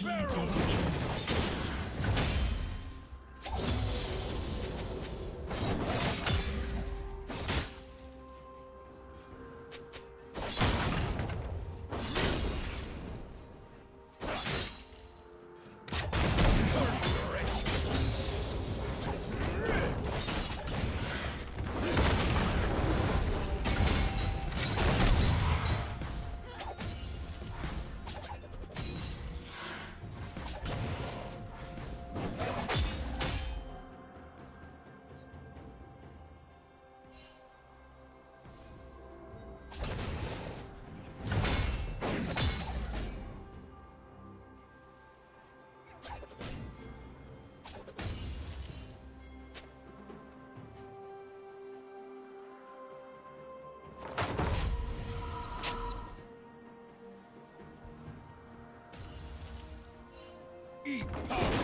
Barrel! Eat power!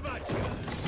Savage!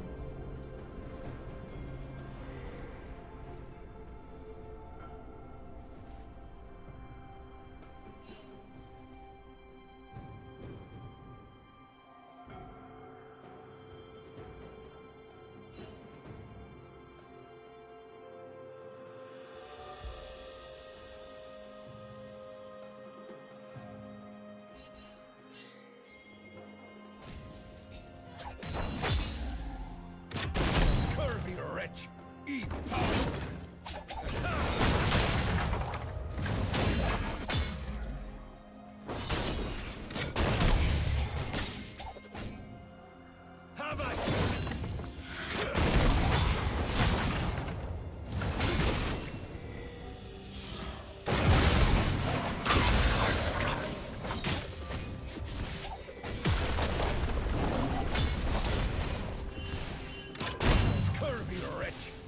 Wretch!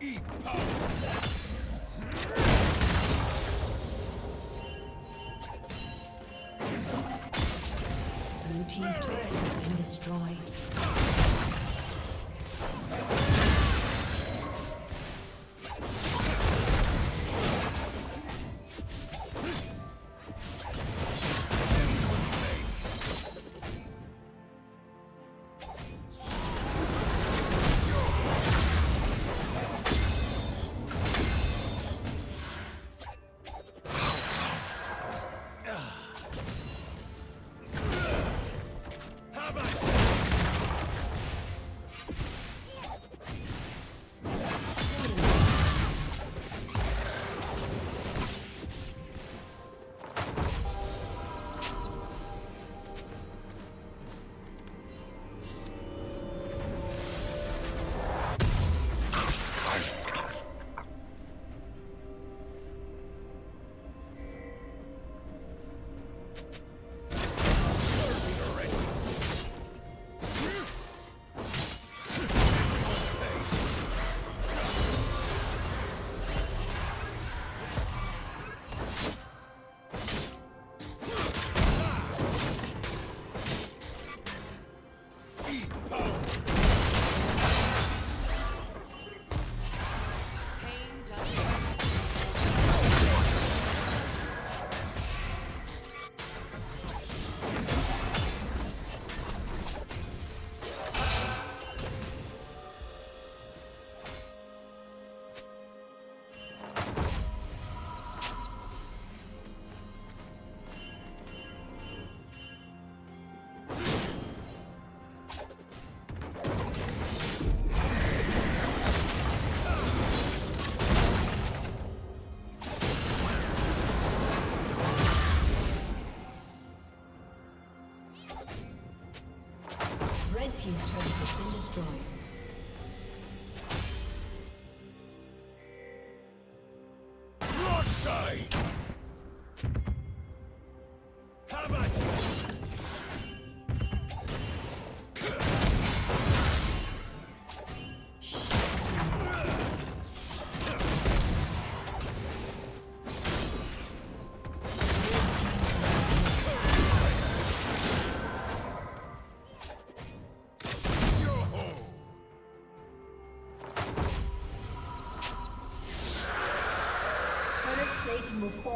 Eat! Blue team's turret has been destroyed.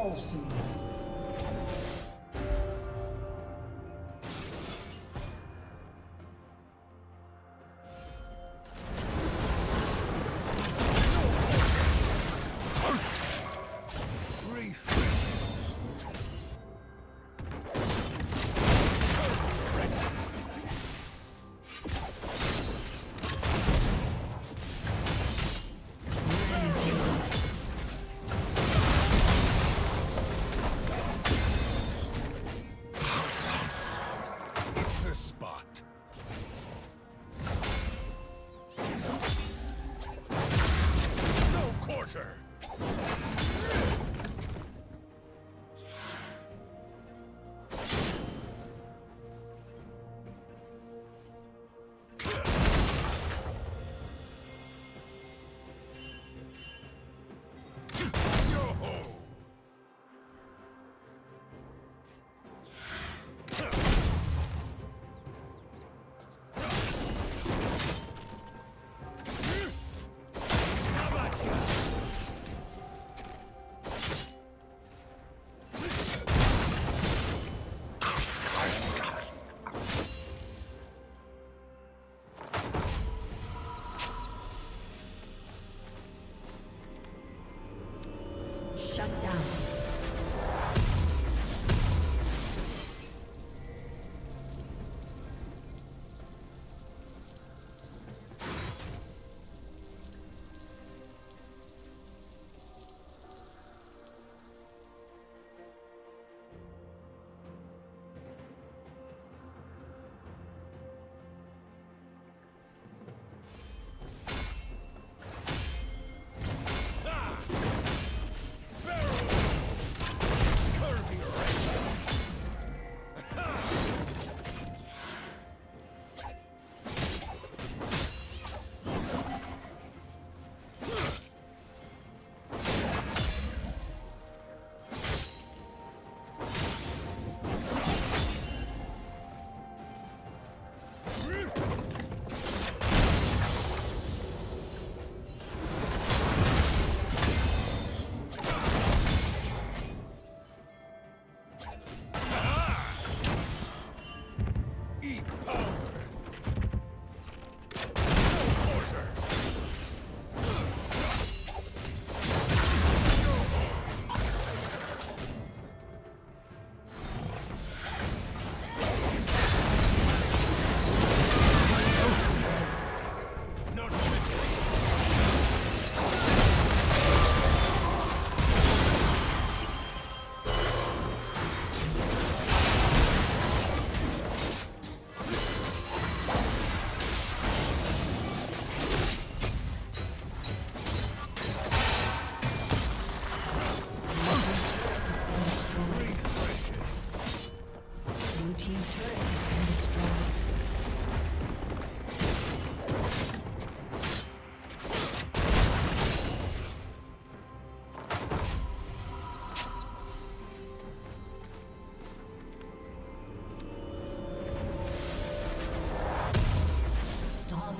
Plating will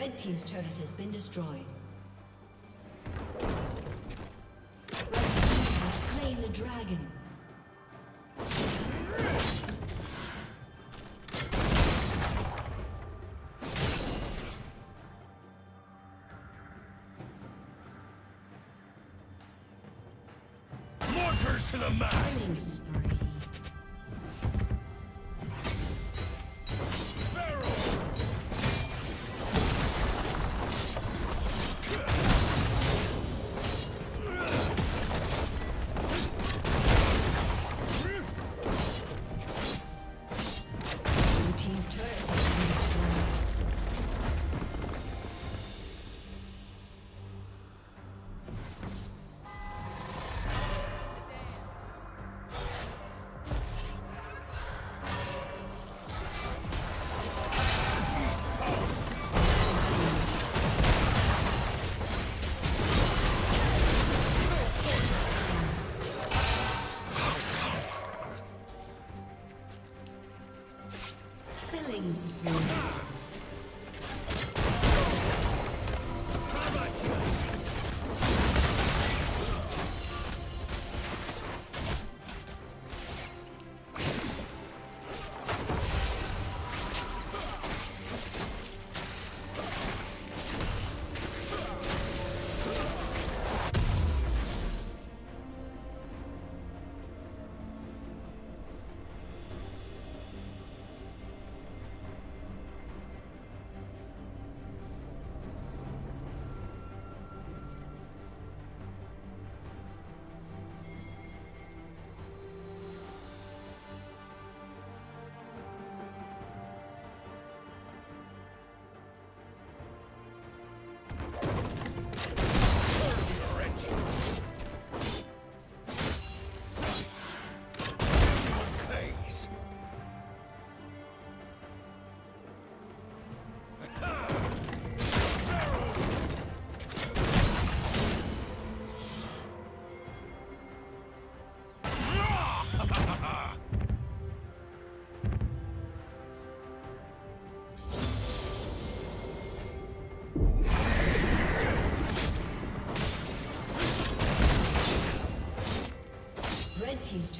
Red Team's turret has been destroyed. Red Team has slain the dragon. Mortars to the mast!